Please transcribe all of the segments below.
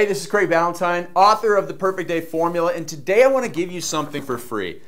Hey, this is Craig Ballantyne, author of The Perfect Day Formula, and today I want to give you something for free.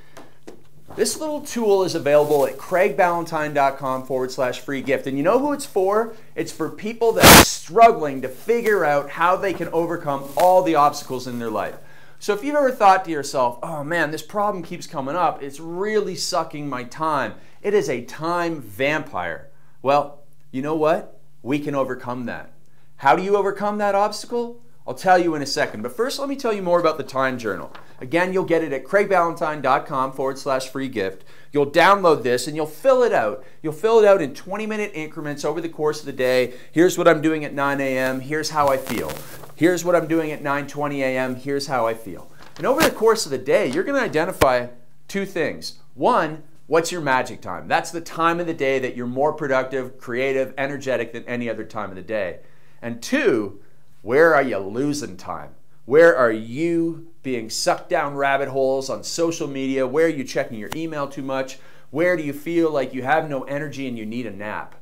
This little tool is available at craigballantyne.com forward slash free gift. And you know who it's for? It's for people that are struggling to figure out how they can overcome all the obstacles in their life. So if you've ever thought to yourself, oh man, this problem keeps coming up, it's really sucking my time. It is a time vampire. Well, you know what? We can overcome that. How do you overcome that obstacle? I'll tell you in a second. But first, let me tell you more about the Time Journal. Again, you'll get it at craigballantyne.com forward slash free gift. You'll download this and you'll fill it out. You'll fill it out in 20 minute increments over the course of the day. Here's what I'm doing at 9 a.m. Here's how I feel. Here's what I'm doing at 9:20 a.m. Here's how I feel. And over the course of the day, you're going to identify two things. One, what's your magic time? That's the time of the day that you're more productive, creative, energetic than any other time of the day. And two, where are you losing time? Where are you being sucked down rabbit holes on social media? Where are you checking your email too much? Where do you feel like you have no energy and you need a nap?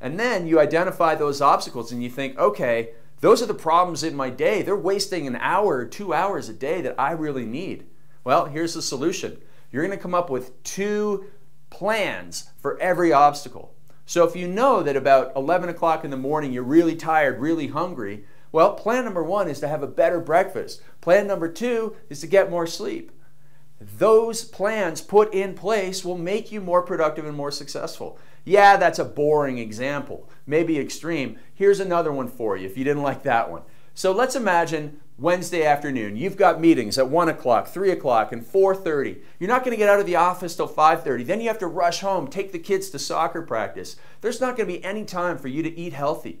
And then you identify those obstacles and you think, okay, those are the problems in my day. They're wasting an hour or two hours a day that I really need. Well, here's the solution you're going to come up with two plans for every obstacle. So if you know that about 11 o'clock in the morning you're really tired, really hungry, well, plan number one is to have a better breakfast. Plan number two is to get more sleep. Those plans put in place will make you more productive and more successful. Yeah, that's a boring example, maybe extreme. Here's another one for you if you didn't like that one. So let's imagine Wednesday afternoon. You've got meetings at 1 o'clock, 3 o'clock, and 4.30. You're not going to get out of the office till 5.30. Then you have to rush home, take the kids to soccer practice. There's not going to be any time for you to eat healthy.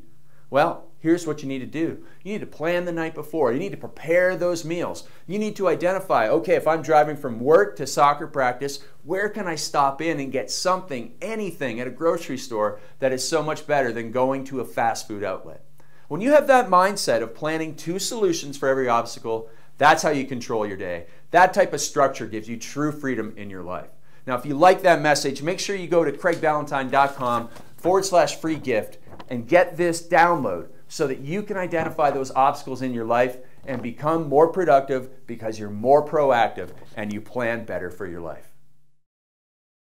Well, here's what you need to do. You need to plan the night before. You need to prepare those meals. You need to identify, okay, if I'm driving from work to soccer practice, where can I stop in and get something, anything at a grocery store that is so much better than going to a fast food outlet? When you have that mindset of planning two solutions for every obstacle, that's how you control your day. That type of structure gives you true freedom in your life. Now, if you like that message, make sure you go to craigballantyne.com forward slash free gift and get this download so that you can identify those obstacles in your life and become more productive because you're more proactive and you plan better for your life.